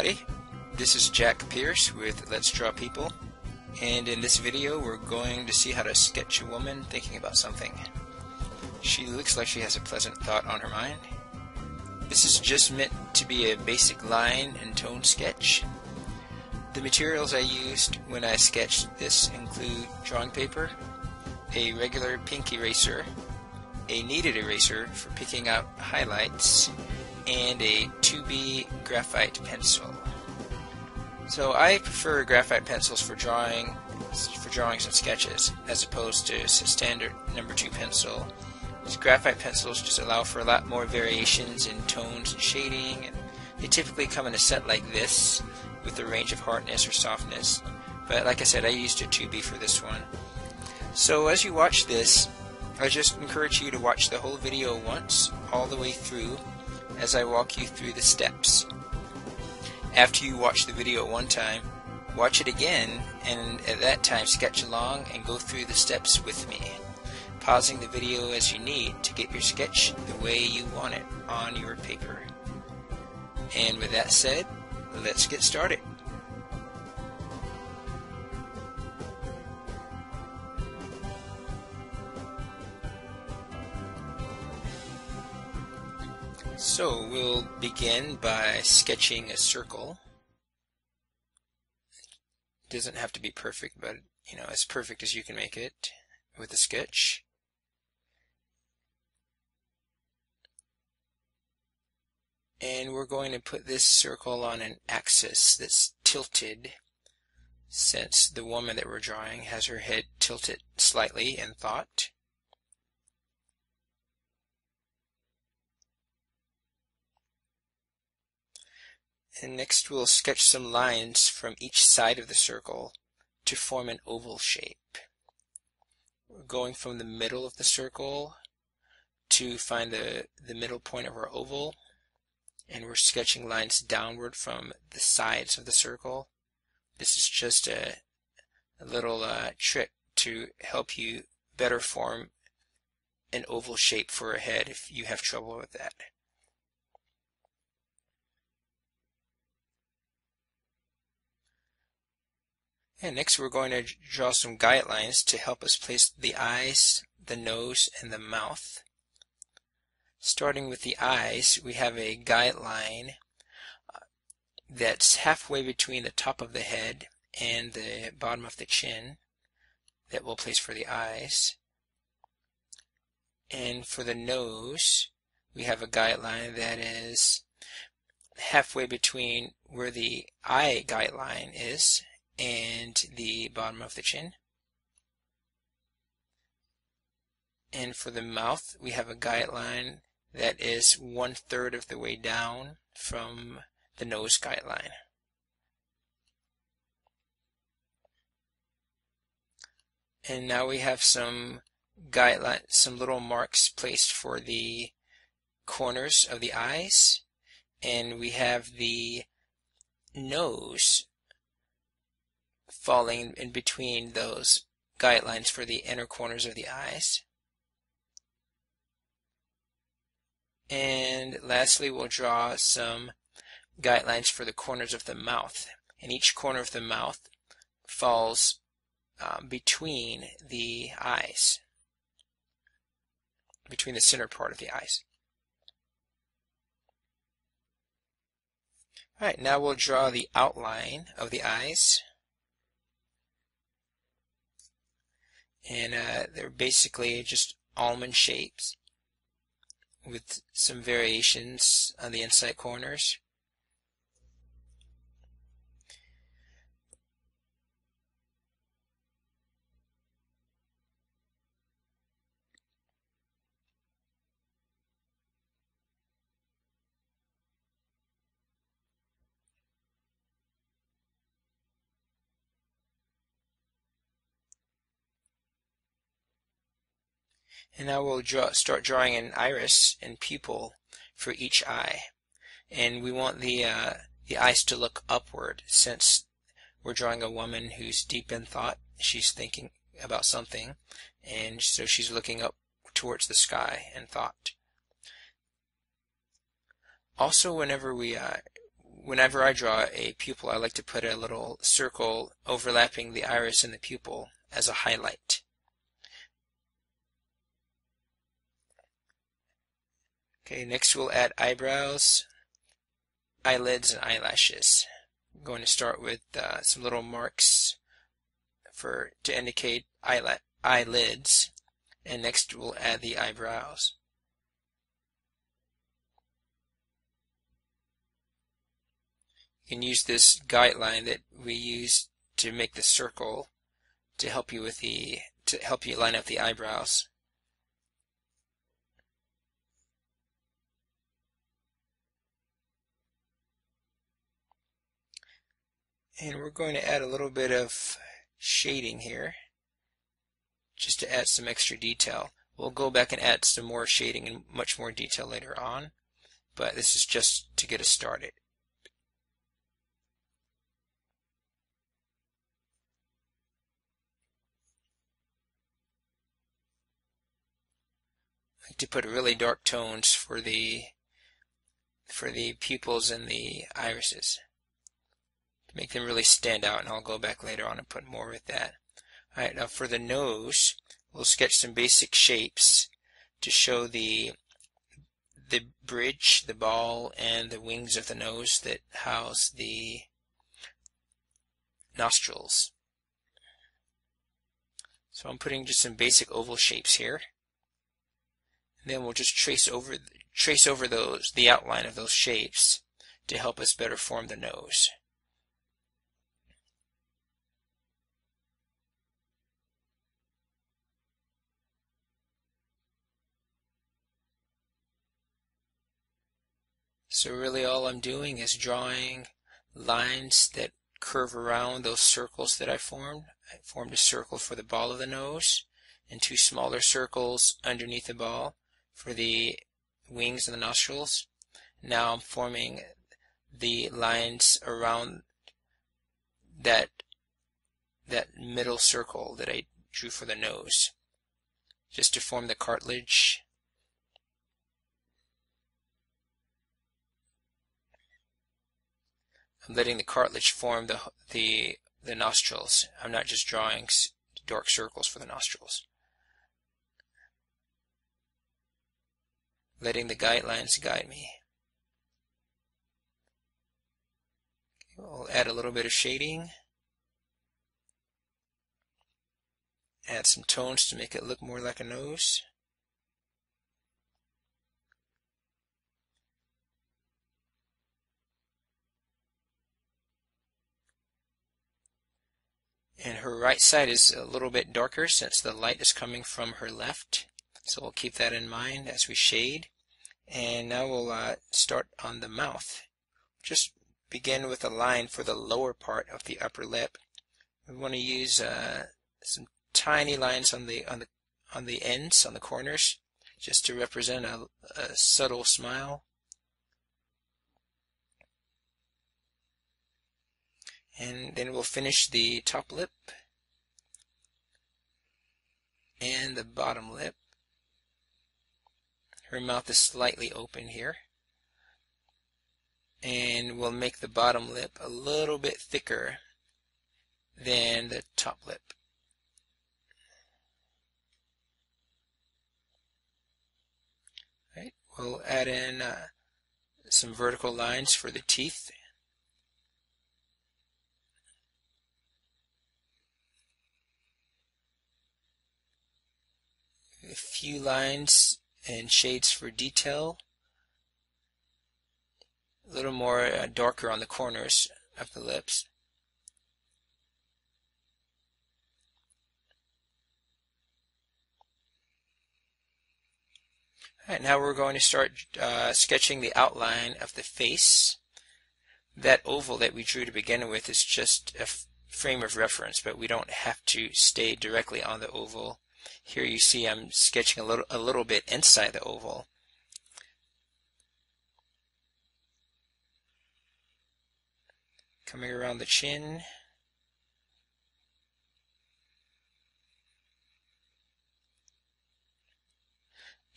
Everybody, this is Jack Pierce with Let's Draw People and in this video we're going to see how to sketch a woman thinking about something. She looks like she has a pleasant thought on her mind. This is just meant to be a basic line and tone sketch. The materials I used when I sketched this include drawing paper, a regular pink eraser, a kneaded eraser for picking out highlights, and a 2B graphite pencil. So I prefer graphite pencils for drawing for drawings and sketches as opposed to a standard number 2 pencil. These graphite pencils just allow for a lot more variations in tones and shading and they typically come in a set like this with a range of hardness or softness. But like I said, I used a 2B for this one. So as you watch this, I just encourage you to watch the whole video once, all the way through, as I walk you through the steps. After you watch the video one time, watch it again and at that time sketch along and go through the steps with me, pausing the video as you need to get your sketch the way you want it on your paper. And with that said, let's get started. So we'll begin by sketching a circle. It doesn't have to be perfect, but you know, as perfect as you can make it with a sketch. And we're going to put this circle on an axis that's tilted since the woman that we're drawing has her head tilted slightly in thought. And next we'll sketch some lines from each side of the circle to form an oval shape. We're going from the middle of the circle to find the, the middle point of our oval and we're sketching lines downward from the sides of the circle. This is just a, a little uh, trick to help you better form an oval shape for a head if you have trouble with that. And next we're going to draw some guidelines to help us place the eyes, the nose, and the mouth. Starting with the eyes, we have a guideline uh, that's halfway between the top of the head and the bottom of the chin that we'll place for the eyes. And for the nose, we have a guideline that is halfway between where the eye guideline is and the bottom of the chin. And for the mouth, we have a guideline that is one third of the way down from the nose guideline. And now we have some guideline, some little marks placed for the corners of the eyes. And we have the nose falling in between those guidelines for the inner corners of the eyes. And lastly, we'll draw some guidelines for the corners of the mouth. And each corner of the mouth falls um, between the eyes, between the center part of the eyes. Alright, now we'll draw the outline of the eyes. And uh, they're basically just almond shapes with some variations on the inside corners. And now we'll draw, start drawing an iris and pupil for each eye. And we want the, uh, the eyes to look upward since we're drawing a woman who's deep in thought. She's thinking about something. And so she's looking up towards the sky in thought. Also, whenever we uh, whenever I draw a pupil, I like to put a little circle overlapping the iris and the pupil as a highlight. Okay, next we'll add eyebrows, eyelids, and eyelashes. I'm going to start with uh, some little marks for to indicate eyelids, and next we'll add the eyebrows. You can use this guideline that we use to make the circle to help you with the to help you line up the eyebrows. And we're going to add a little bit of shading here just to add some extra detail. We'll go back and add some more shading and much more detail later on, but this is just to get us started. like to put really dark tones for the for the pupils and the irises make them really stand out and I'll go back later on and put more with that. Alright, now for the nose we'll sketch some basic shapes to show the the bridge, the ball, and the wings of the nose that house the nostrils. So I'm putting just some basic oval shapes here. And then we'll just trace over trace over those the outline of those shapes to help us better form the nose. So really all I'm doing is drawing lines that curve around those circles that I formed. I formed a circle for the ball of the nose and two smaller circles underneath the ball for the wings and the nostrils. Now I'm forming the lines around that that middle circle that I drew for the nose just to form the cartilage I'm letting the cartilage form the the the nostrils. I'm not just drawing dark circles for the nostrils. letting the guidelines guide me. Okay, we'll add a little bit of shading. Add some tones to make it look more like a nose. And her right side is a little bit darker since the light is coming from her left. So we'll keep that in mind as we shade. And now we'll uh, start on the mouth. Just begin with a line for the lower part of the upper lip. We want to use uh, some tiny lines on the on the on the ends, on the corners, just to represent a, a subtle smile. And then we'll finish the top lip and the bottom lip. Her mouth is slightly open here. And we'll make the bottom lip a little bit thicker than the top lip. Right, we'll add in uh, some vertical lines for the teeth. A few lines and shades for detail. A little more uh, darker on the corners of the lips. Alright, now we're going to start uh, sketching the outline of the face. That oval that we drew to begin with is just a frame of reference, but we don't have to stay directly on the oval here you see I'm sketching a little, a little bit inside the oval. Coming around the chin.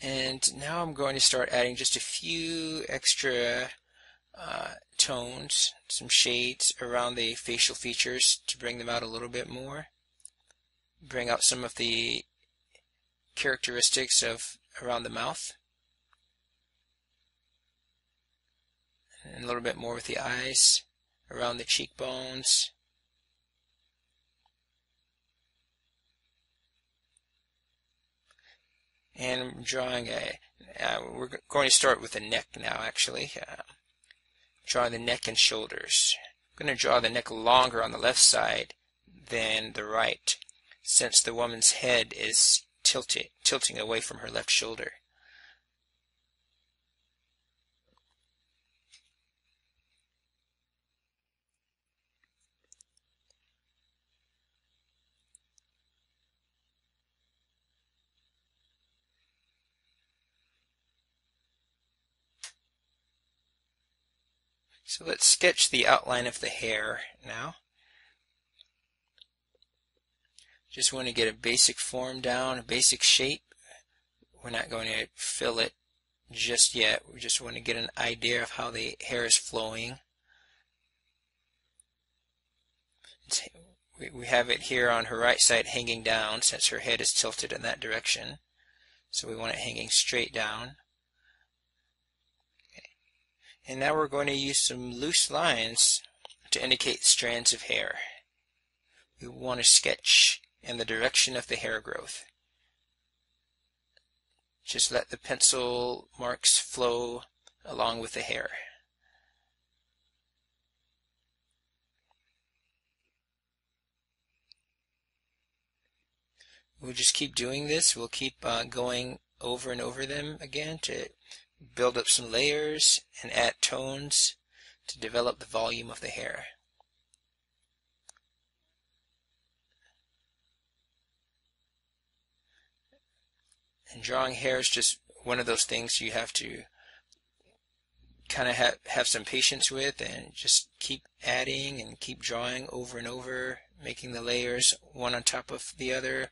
And now I'm going to start adding just a few extra uh, tones, some shades around the facial features to bring them out a little bit more. Bring out some of the characteristics of around the mouth. And a little bit more with the eyes, around the cheekbones. And I'm drawing a, uh, we're going to start with the neck now actually. Uh, drawing the neck and shoulders. I'm going to draw the neck longer on the left side than the right, since the woman's head is tilting, tilting away from her left shoulder. So let's sketch the outline of the hair now. Just want to get a basic form down, a basic shape. We're not going to fill it just yet. We just want to get an idea of how the hair is flowing. we have it here on her right side hanging down since her head is tilted in that direction. So we want it hanging straight down. And now we're going to use some loose lines to indicate strands of hair. We want to sketch in the direction of the hair growth. Just let the pencil marks flow along with the hair. We'll just keep doing this. We'll keep uh, going over and over them again to build up some layers and add tones to develop the volume of the hair. And drawing hair is just one of those things you have to kind of have, have some patience with and just keep adding and keep drawing over and over, making the layers one on top of the other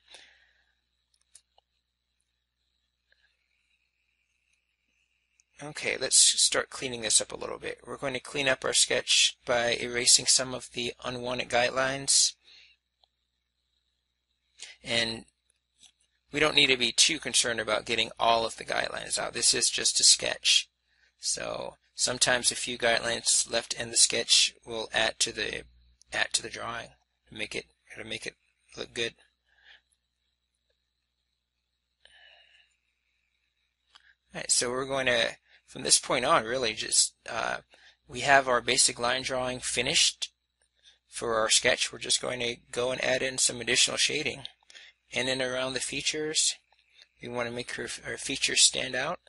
Okay, let's start cleaning this up a little bit. We're going to clean up our sketch by erasing some of the unwanted guidelines. And we don't need to be too concerned about getting all of the guidelines out. This is just a sketch. So sometimes a few guidelines left in the sketch will add to the add to the drawing to make it to make it look good. Alright, so we're going to from this point on, really just uh, we have our basic line drawing finished for our sketch. We're just going to go and add in some additional shading in and around the features. We want to make our, our features stand out.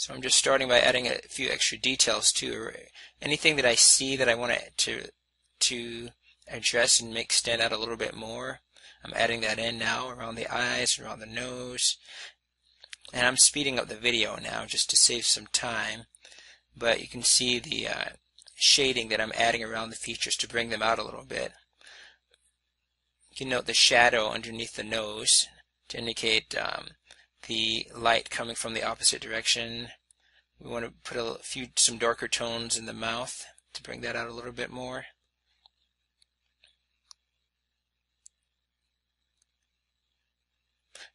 So I'm just starting by adding a few extra details to anything that I see that I want to to address and make stand out a little bit more. I'm adding that in now around the eyes, around the nose. And I'm speeding up the video now just to save some time. But you can see the uh, shading that I'm adding around the features to bring them out a little bit. You can note the shadow underneath the nose to indicate um, the light coming from the opposite direction. We want to put a few some darker tones in the mouth to bring that out a little bit more.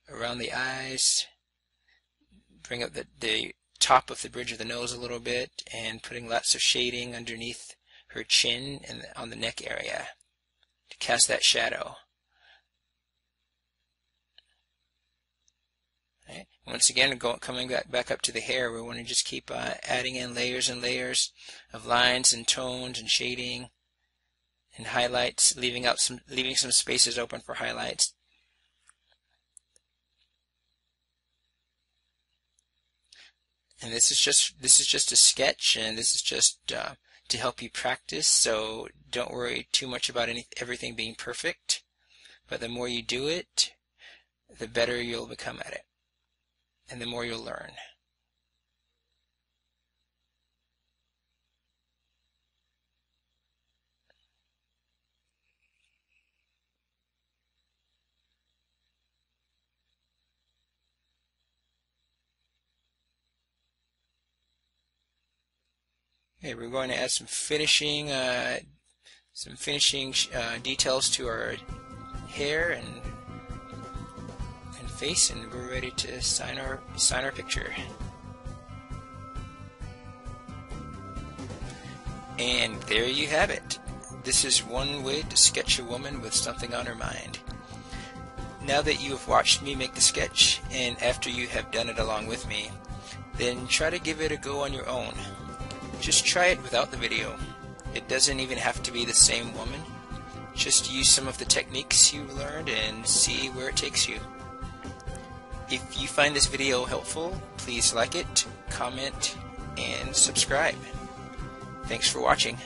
Around the eyes, bring up the, the top of the bridge of the nose a little bit and putting lots of shading underneath her chin and on the neck area to cast that shadow. Right? Once again, going, coming back, back up to the hair, we want to just keep uh, adding in layers and layers of lines and tones and shading and highlights, leaving out some leaving some spaces open for highlights. And this is just this is just a sketch, and this is just uh, to help you practice. So don't worry too much about any everything being perfect. But the more you do it, the better you'll become at it and the more you'll learn. Okay, we're going to add some finishing, uh, some finishing uh, details to our hair and and face, and we're ready to sign our sign our picture. And there you have it. This is one way to sketch a woman with something on her mind. Now that you have watched me make the sketch, and after you have done it along with me, then try to give it a go on your own. Just try it without the video. It doesn't even have to be the same woman. Just use some of the techniques you learned and see where it takes you. If you find this video helpful, please like it, comment, and subscribe. Thanks for watching.